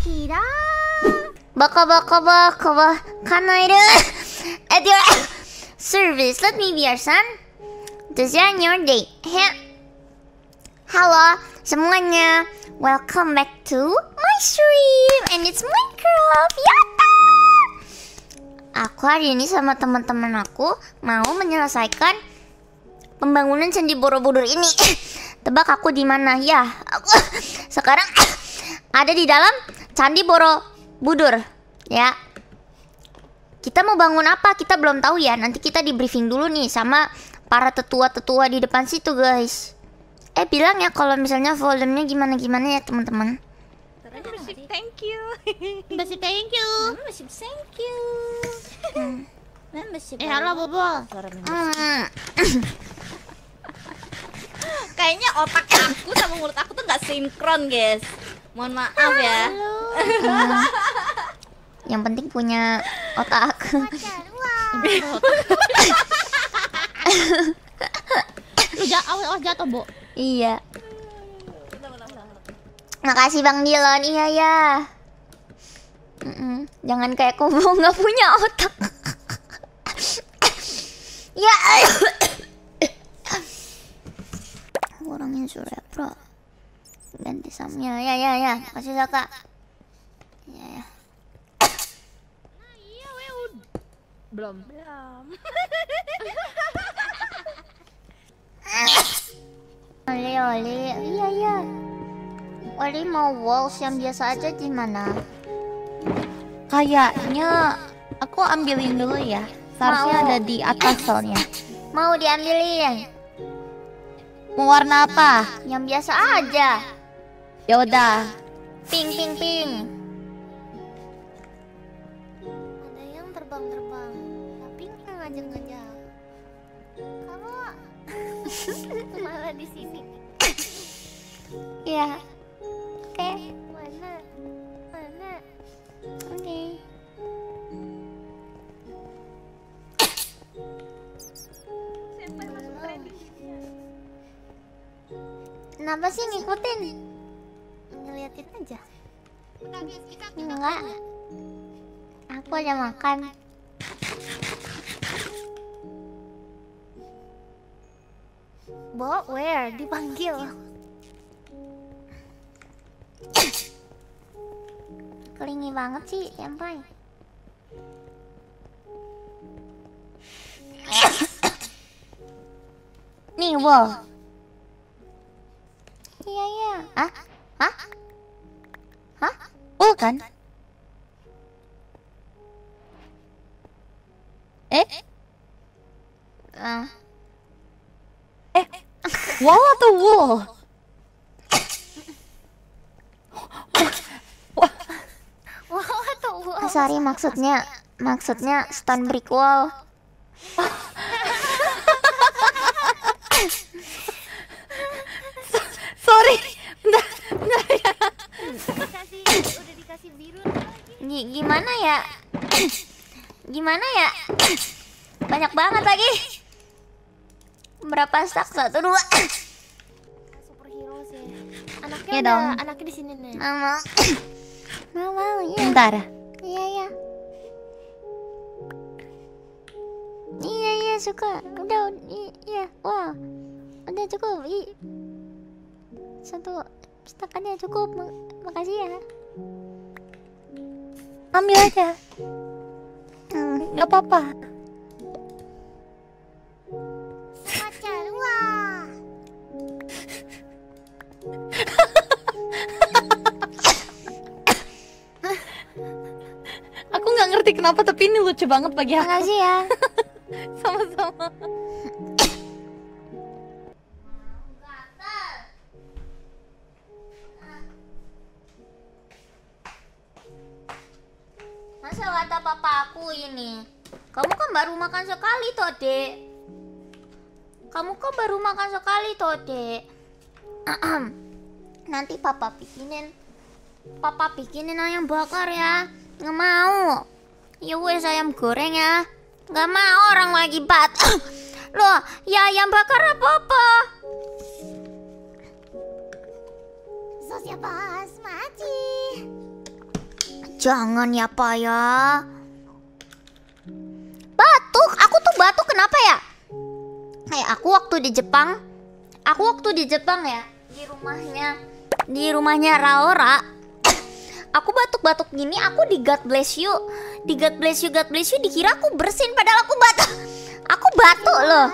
Kira. Baka baka baka baka Can At your service. Let me be your son. Design your day. Halo semuanya. Welcome back to my stream And it's Minecraft. Yata! Aku hari ini sama teman-teman aku Mau menyelesaikan Pembangunan Candi Borobudur ini. Tebak aku di mana? Ya, aku sekarang ada di dalam Candi Borobudur. Ya. Kita mau bangun apa? Kita belum tahu ya. Nanti kita di briefing dulu nih sama para tetua-tetua di depan situ, guys. Eh, bilang ya kalau misalnya volumenya gimana-gimana ya, teman-teman. Membership thank you. Membership thank you. Membership thank you. Membership. Eh halo Bobo. Hmm. Kayaknya otak aku sama mulut aku tuh nggak sinkron, guys. Mohon maaf ya. Yang penting punya otak. Lu ja awas jatuh, Bo. iya. Makasih Bang Dilon. Iya ya. Mm-mm. Jangan kayak Kobo nggak punya otak. ya. Kurangin surya bro. Ganti samnya. Ya ya ya. Kasih Saka. Ya ya. Belum. Oli Oli. Iya ya. Oli mau walls yang biasa aja gimana? Kayaknya aku ambilin dulu ya. Seharusnya Mau. ada di atas soalnya. Mau diambilin? Mau warna apa? Yang biasa aja. Ya udah. Ping ping ping. Nggak ngajak-ngajak. Kamu malah di sini. Iya. Oke. Mana? Mana? Oke. Kenapa sih ngikutin? Ngeliatin aja. Enggak. Aku aja makan. Bo, where? Dipanggil. Kelingi banget sih, sampai. Nih, wall. Iya iya. Hah? Hah? Hah? Wall kan? Eh? Ah. Eh? Wall wall? Atau wow. Ah, sorry maksudnya maksudnya stone brick wall. Sorry. Bentar, bentar ya. Udah dikasih biru gimana ya? gimana ya? Banyak banget lagi. Berapa stack? Satu dua. Superhero sih. Anaknya Iya ada, dong. anaknya di sini nih. Mama. Mama, ya. Bentar. Iya ya. Iya iya suka. Udah iya. Wah. Udah cukup. I. Satu stak aja cukup. Ma- Makasih ya. Ambil aja. Hmm. Gak apa-apa. Kenapa tapi ini lucu banget bagi aku. Makasih ya. Sama-sama. Masa kata papa aku ini? Kamu kan baru makan sekali toh, Dek. Kamu kan baru makan sekali toh, Dek. Nanti papa bikinin Papa bikinin ayam bakar ya. Nggak mau. Ya wes ayam goreng ya. Nggak mau orang lagi bat. Loh, ya ayam bakar apa-apa? Sosnya basmati. Jangan ya, Pak ya. Batuk, aku tuh batuk kenapa ya? Kayak aku waktu di Jepang, aku waktu di Jepang ya, di rumahnya, di rumahnya Raora. Aku batuk-batuk gini, aku di God bless you, di God bless you, God bless you, dikira aku bersin, padahal aku batuk, aku batuk loh.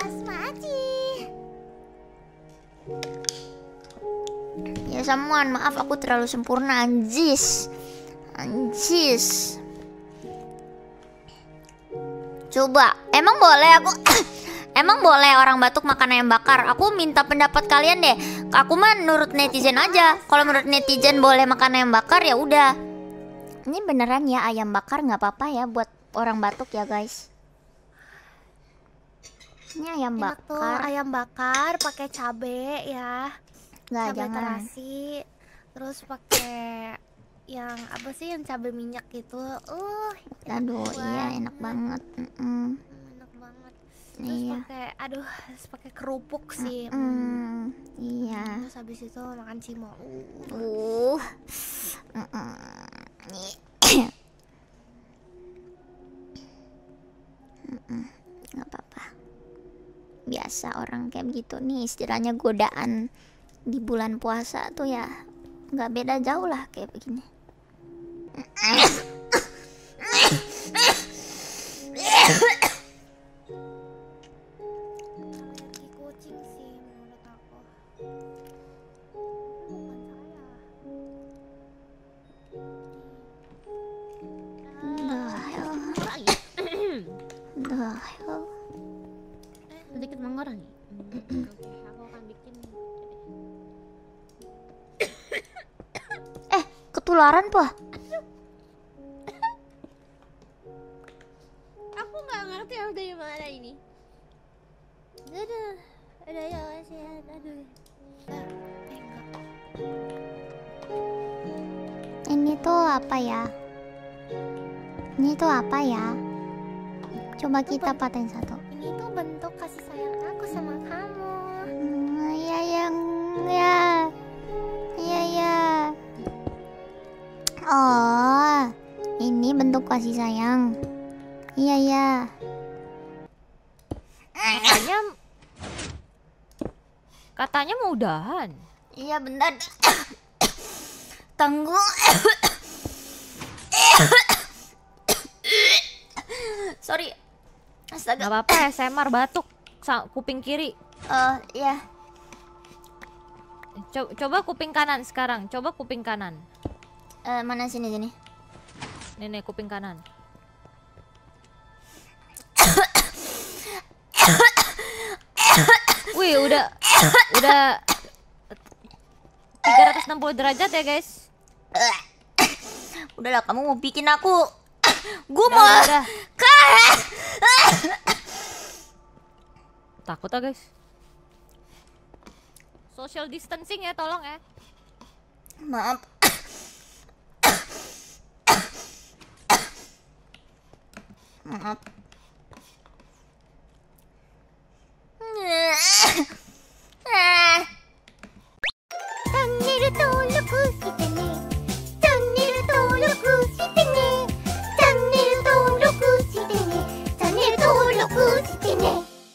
Ya samuan, maaf aku terlalu sempurna anjis. Anjis. Coba, emang boleh aku Emang boleh orang batuk makan ayam bakar? Aku minta pendapat kalian deh. Aku mah nurut netizen aja. Kalau menurut netizen boleh makan ayam bakar ya udah. Ini beneran ya ayam bakar nggak apa-apa ya buat orang batuk ya guys. Ini ayam Enak tuh bakar. ayam bakar pakai cabe ya. Nggak cabe jangan. terasi. Terus pakai yang apa sih yang cabe minyak gitu. Uh, Aduh, iya banget. enak banget. Mm-mm. Hmm, enak banget. Terus Iya. pakai aduh, pakai kerupuk sih. Hmm. Mm, iya. Terus habis itu makan cimo. Uh. Nggak apa-apa. Biasa orang kayak begitu nih istilahnya godaan di bulan puasa tuh ya nggak beda jauh lah kayak begini. Ketularan pak? Aku nggak ngerti harus dari mana ini. Aduh, ada ya kasihan, aduh. Ini tuh apa ya? Ini tuh apa ya? Coba kita paten satu. Ini tuh Oh, ini bentuk kasih sayang. Iya ya. Katanya Katanya mau udahan. Iya bentar. Tanggung. Sorry. Astaga. Gak apa-apa, SMR batuk kuping kiri. Eh, ya. Co- coba kuping kanan sekarang. Coba kuping kanan. Eh, mana sini sini. Nenek kuping kanan. Wih, udah udah 360 derajat ya, guys. Udahlah kamu mau bikin aku Gue mau udah. Takut ah, guys. Social distancing ya, tolong ya. Maaf Maaf